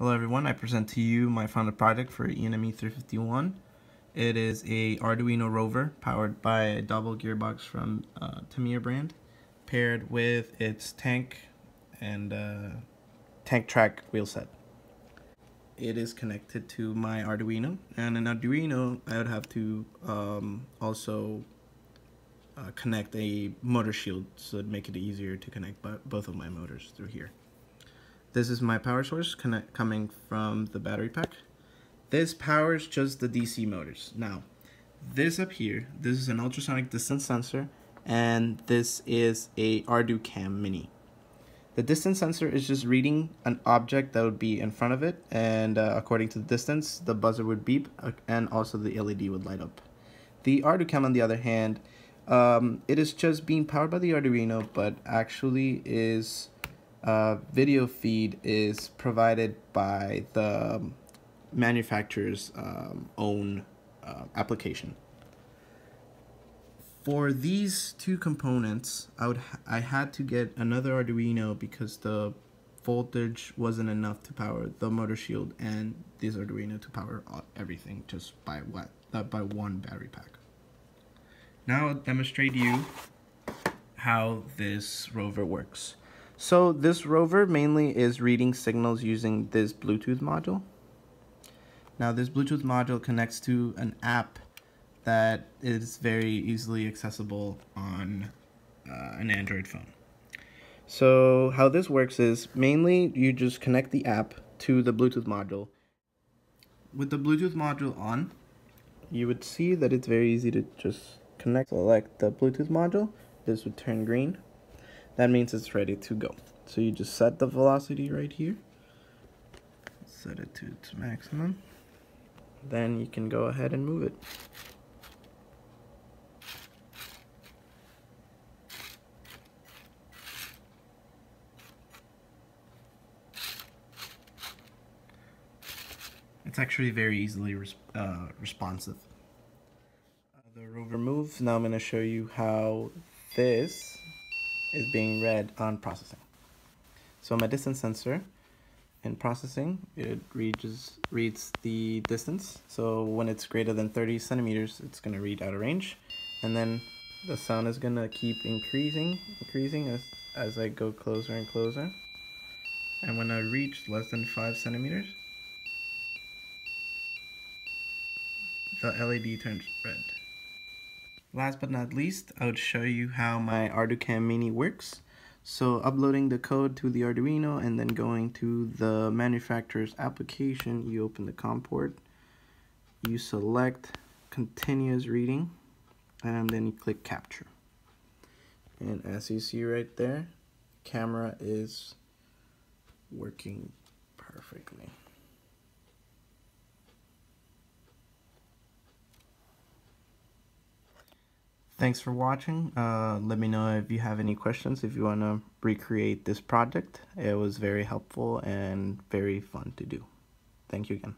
Hello everyone, I present to you my final project for ENME 351. It is a Arduino Rover powered by a double gearbox from uh, Tamiya brand paired with its tank and uh, tank track wheel set. It is connected to my Arduino and an Arduino I would have to um, also uh, connect a motor shield so it'd make it easier to connect both of my motors through here. This is my power source connect, coming from the battery pack. This powers just the DC motors. Now, this up here, this is an ultrasonic distance sensor, and this is a Arduino ArduCam Mini. The distance sensor is just reading an object that would be in front of it, and uh, according to the distance, the buzzer would beep, uh, and also the LED would light up. The Arduino ArduCam, on the other hand, um, it is just being powered by the Arduino, but actually is uh, video feed is provided by the manufacturer's um, own uh, application. For these two components, I would I had to get another Arduino because the voltage wasn't enough to power the motor shield and this Arduino to power everything just by what uh, by one battery pack. Now I'll demonstrate you how this rover works. So this rover mainly is reading signals using this Bluetooth module. Now this Bluetooth module connects to an app that is very easily accessible on uh, an Android phone. So how this works is mainly you just connect the app to the Bluetooth module. With the Bluetooth module on, you would see that it's very easy to just connect, select the Bluetooth module. This would turn green that means it's ready to go. So you just set the velocity right here, set it to its maximum, then you can go ahead and move it. It's actually very easily uh, responsive. Uh, the rover moves. Now I'm going to show you how this is being read on processing. So my distance sensor in processing, it reads, reads the distance. So when it's greater than 30 centimeters, it's going to read out of range. And then the sound is going to keep increasing, increasing as, as I go closer and closer. And when I reach less than 5 centimeters, the LED turns red. Last but not least, I would show you how my ArduCam Mini works. So uploading the code to the Arduino and then going to the manufacturer's application, you open the COM port, you select continuous reading, and then you click capture. And as you see right there, camera is working perfectly. Thanks for watching. Uh, let me know if you have any questions, if you want to recreate this project. It was very helpful and very fun to do. Thank you again.